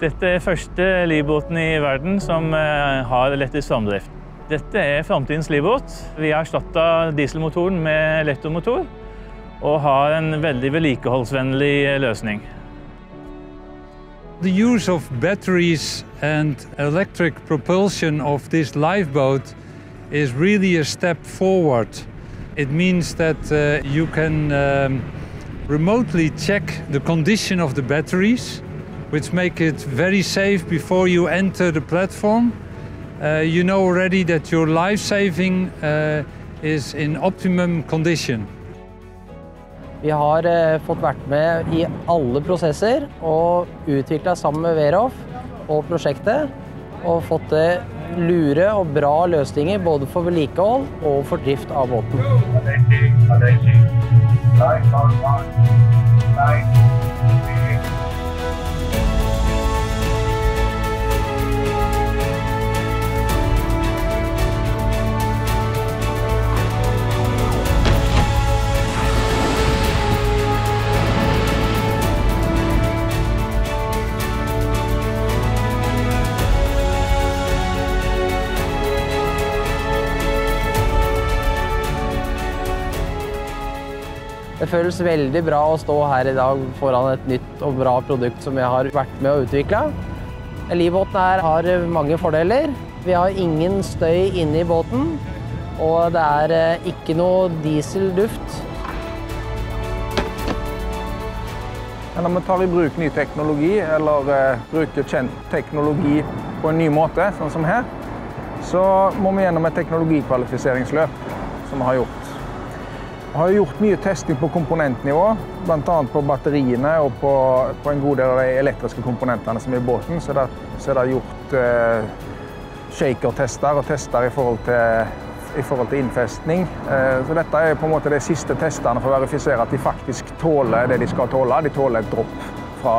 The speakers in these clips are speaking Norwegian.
Dette er første livbåten i verden som eh, har elektrisk framdrift. Dette er framtidens livbåt. Vi har erstatta dieselmotoren med elektromotor og har en veldig vedlikeholdsvennlig løsning. The use of batteries and electric propulsion of this lifeboat is really a step forward. It means that uh, you can um, remotely check the condition of the batteries, which make it very safe before you enter the platform. Uh, you know already that your life saving uh, is in optimum condition. Vi har eh, fått vært med i alle prosesser og utvikla sammen med Veroff og prosjektet. Og fått til lure og bra løsninger både for vedlikehold og for drift av båten. Det føles veldig bra å stå her i dag foran et nytt og bra produkt som jeg har vært med å utvikle. Livbåten her har mange fordeler. Vi har ingen støy inne i båten, og det er eh, ikke noe dieselduft. Når vi tar i bruk ny teknologi, eller eh, bruker kjent teknologi på en ny måte, sånn som her, så må vi gjennom et teknologikvalifiseringsløp som vi har gjort. Har gjort mye testing på komponentnivå, bl.a. på batteriene og på, på, en god del av de elektriske komponentene som er i båten. Så det, så er det gjort eh, shaker-tester og tester i forhold til, i forhold til innfestning. Eh, så dette er på en måte de siste testene for å verifisere at de faktisk tåler det de skal tåle. De tåler et dropp fra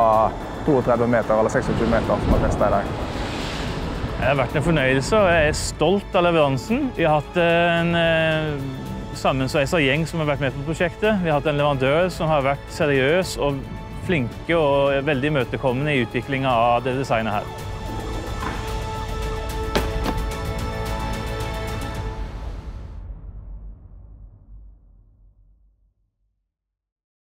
32 meter eller 26 meter som er testa i dag. Det har vært en fornøyelse og jeg er stolt av leveransen. Vi har hatt en eh, sammensveisa gjeng som har vært med på prosjektet. Vi har hatt en leverandør som har vært seriøs og flinke og veldig imøtekommende i utviklinga av det designet her.